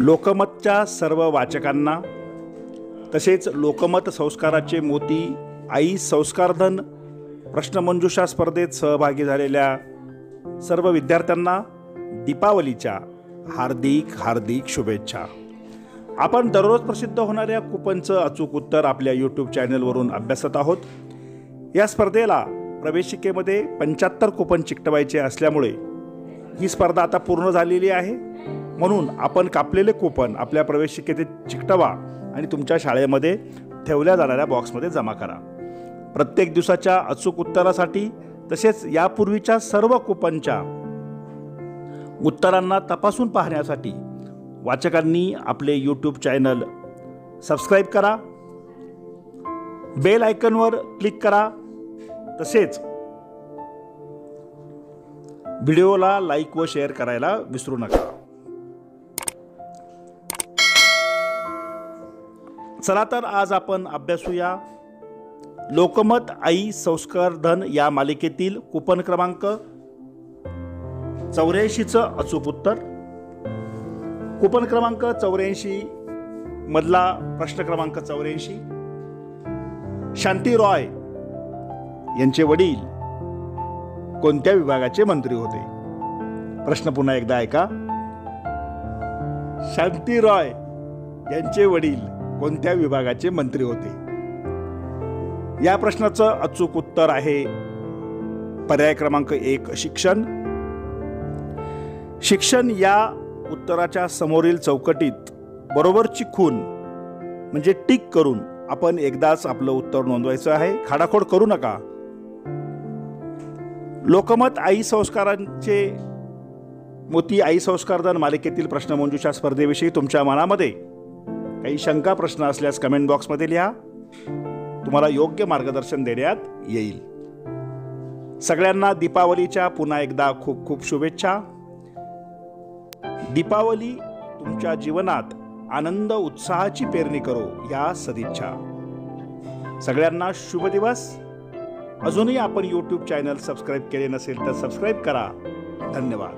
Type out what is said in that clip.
लोकमतच्या सर्व वाचकांना तसेच लोकमत संस्काराचे मोती आई संस्कारधन प्रश्नमंजुषा स्पर्धेत सहभागी झालेल्या सर्व विद्यार्थ्यांना दीपावलीच्या हार्दिक हार्दिक शुभेच्छा. आपण दररोज प्रसिद्ध होणाऱ्या कुपनचं अचूक उत्तर आपल्या यूट्यूब चॅनलवरून अभ्यासत आहोत. या स्पर्धेला प्रवेशिकेमध्ये पंच्याहत्तर कुपन चिकटवायचे असल्यामुळे ही स्पर्धा आता पूर्ण झालेली आहे. म्हणून आपण कापलेले कुपन आपल्या प्रवेशिकेत चिकटवा आणि तुमच्या शाळेमध्ये ठेवल्या जाणाऱ्या बॉक्समध्ये जमा करा. प्रत्येक दिवसाच्या अचूक उत्तरासाठी तसेच यापूर्वीच्या सर्व कुपनच्या उत्तरांना तपासून पाहण्यासाठी वाचकांनी आपले यूट्यूब चॅनल सबस्क्राईब करा. बेल आयकनवर क्लिक करा. तसेच व्हिडिओला लाईक व शेअर करायला विसरू नका. चला तर आज आपण अभ्यासूया. लोकमत आई संस्कार धन या मालिकेतील कुपन क्रमांक चौऱ्याऐंशीचं अचूक उत्तर. कुपन क्रमांक चौऱ्याऐंशी मधला प्रश्न क्रमांक चौऱ्याऐंशी. शांती रॉय यांचे वडील कोणत्या विभागाचे मंत्री होते? प्रश्न पुन्हा एकदा ऐका. शांती रॉय यांचे वडील कोणत्या विभागाचे मंत्री होते? या प्रश्नाचं अचूक उत्तर आहे पर्याय क्रमांक एक शिक्षण. शिक्षण या उत्तराच्या समोरील चौकटीत बरोबरची खून म्हणजे टिक करून आपण एकदाच आपलं उत्तर नोंदवायचं आहे. खाडाखोड करू नका. लोकमत आई संस्कारांचे मोती आई संस्कारदान मालिकेतील प्रश्नमंजुषा स्पर्धेविषयी तुमच्या मनामध्ये काही शंका प्रश्न असल्यास कमेंट बॉक्समध्ये लिहा. तुम्हाला योग्य मार्गदर्शन देण्यात येईल. सगळ्यांना दीपावलीच्या पुन्हा एकदा खूप खूप शुभेच्छा. दीपावली तुमच्या जीवनात आनंद उत्साहाची पेरणी करो या सदिच्छा. सगळ्यांना शुभ दिवस. अजूनही आपण यूट्यूब चॅनल सबस्क्राईब केले नसेल तर सबस्क्राईब करा. धन्यवाद.